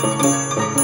Música